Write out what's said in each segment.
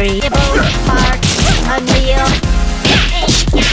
battery. Nibble. Park. Unreal.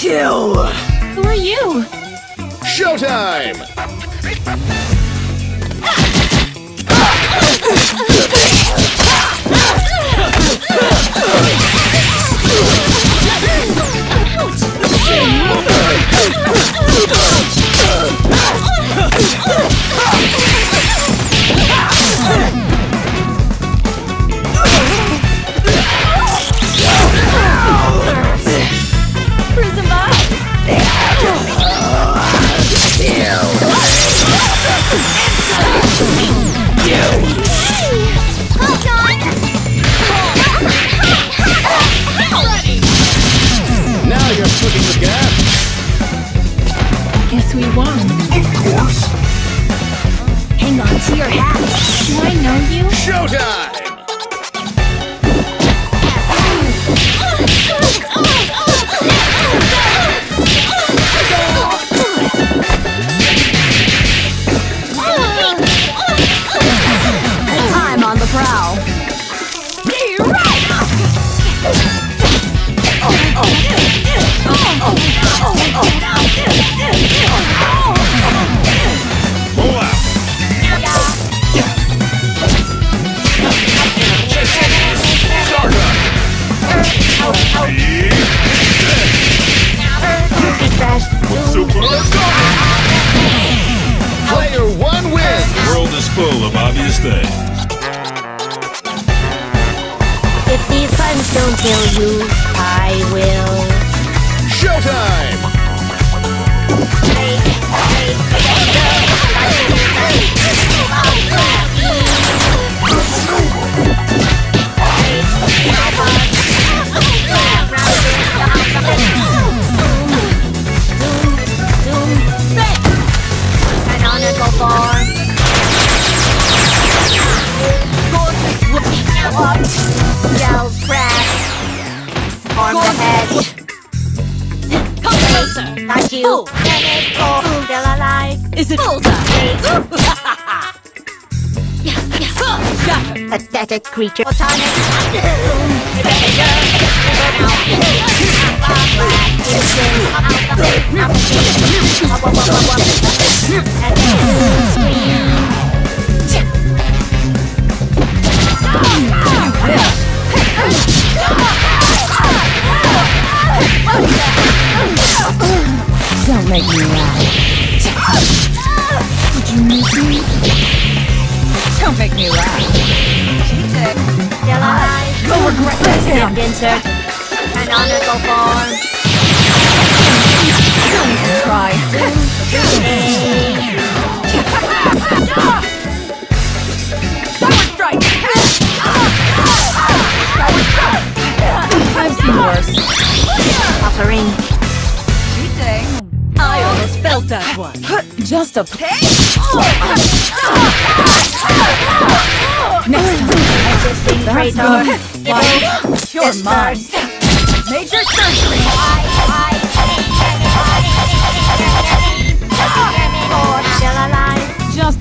Kill! Who are you? Showtime! don't kill you, I will. Showtime! Canonical head. Come closer. Got you. Still alive. Is it bullseye? Pathetic creature. Don't make me laugh. Did you meet me? Don't make me laugh. You'll regret this now. insert. Canonical form. Try. Power strike! Power strike! I've seen worse. Offering. I almost felt that ah. one. Just a Next time. Existing That's Praetor. gonna fly. You're mine. Major surgery. Just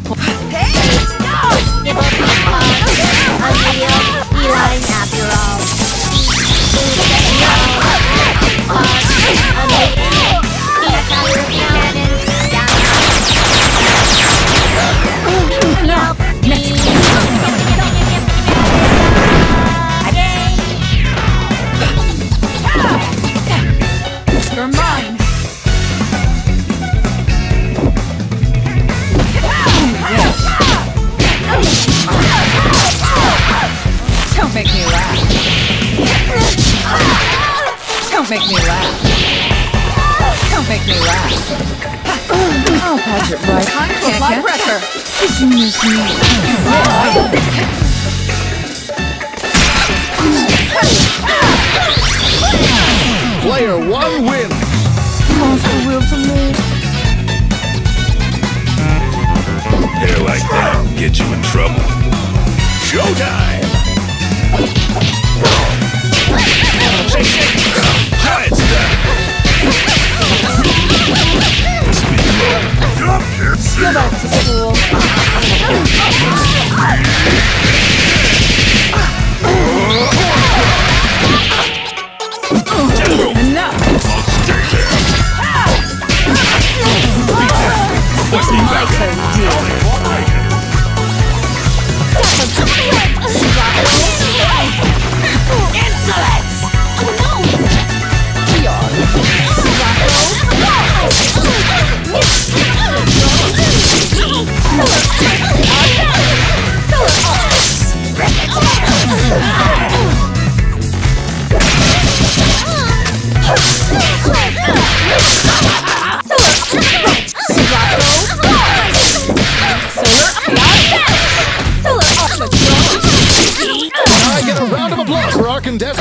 Unreal. Feline after I'm oh, oh, oh, oh, oh, oh, oh, oh, oh, You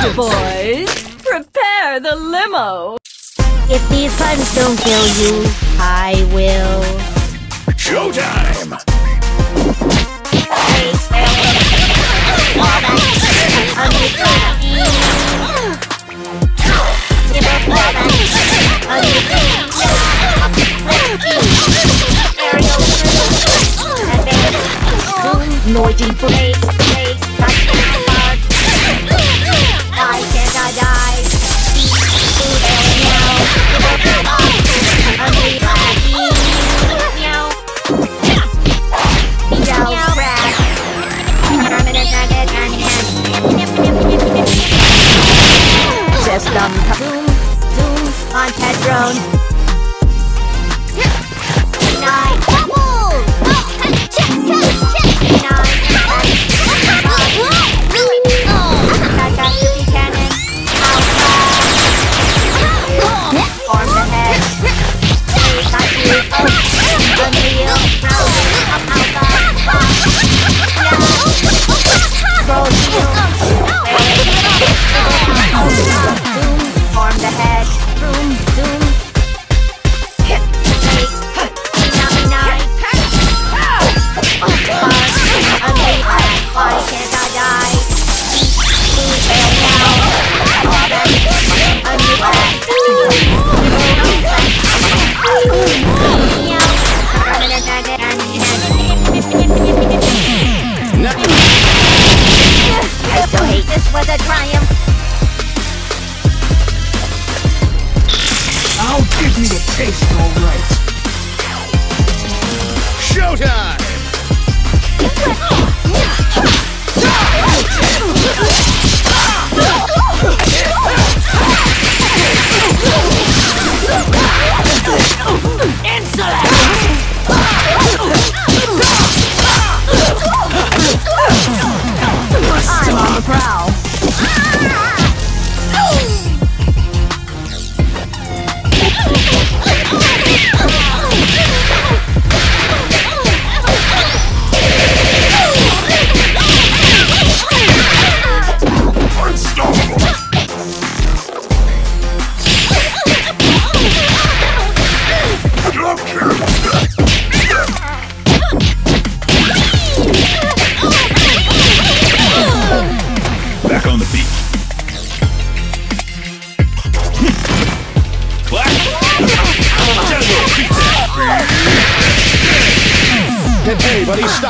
our? Boys, prepare the limo. If these puns don't kill you, I will. Showtime. Noisy breaks, breaks, Meow. Meow, rat. Permanent nugget and hand. System zoom, zoom on pet drone.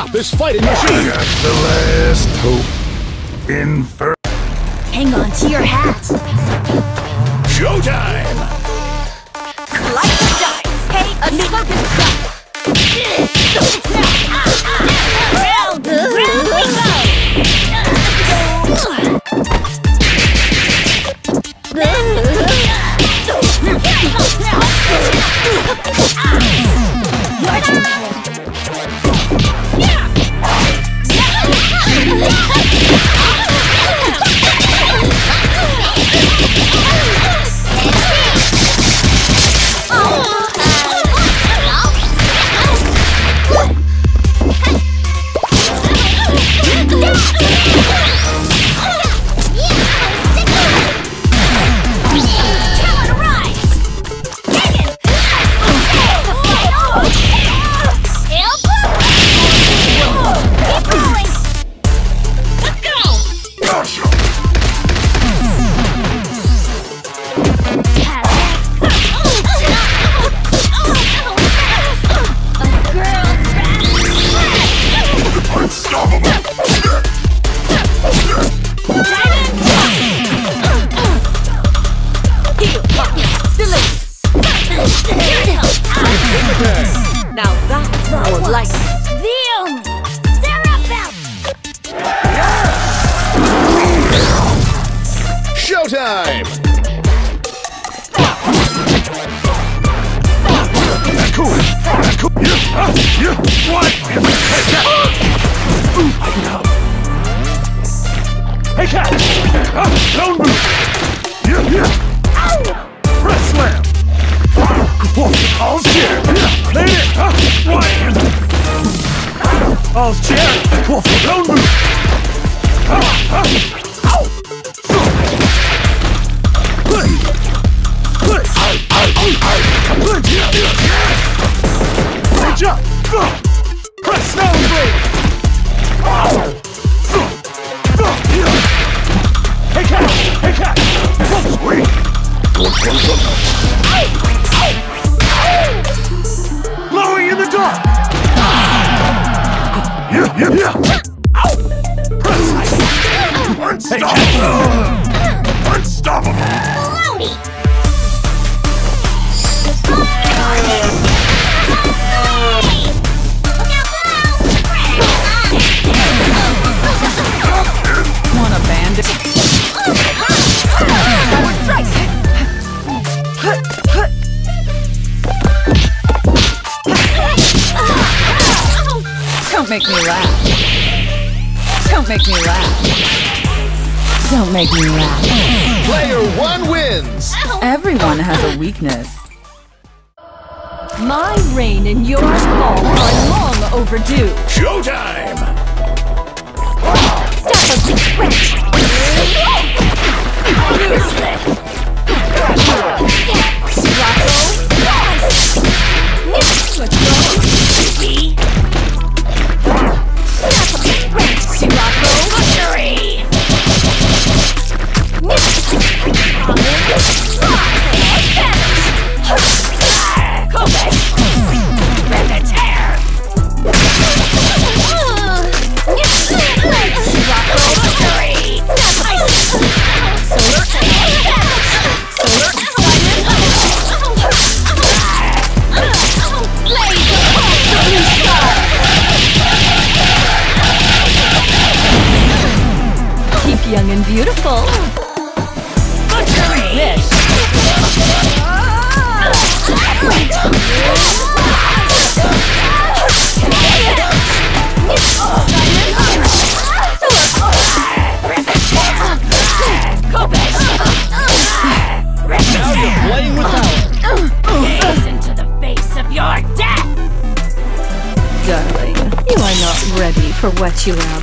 Stop this fighting I machine! got the last hope in first. Hang on to your hat. Showtime! Like the dice. Hey, a smoking shot. Round, round we go. Like All's chair! Don't move! Laugh. Don't make me laugh. Player one wins! Everyone has a weakness. My reign and your fall are long overdue. Showtime! Keep you are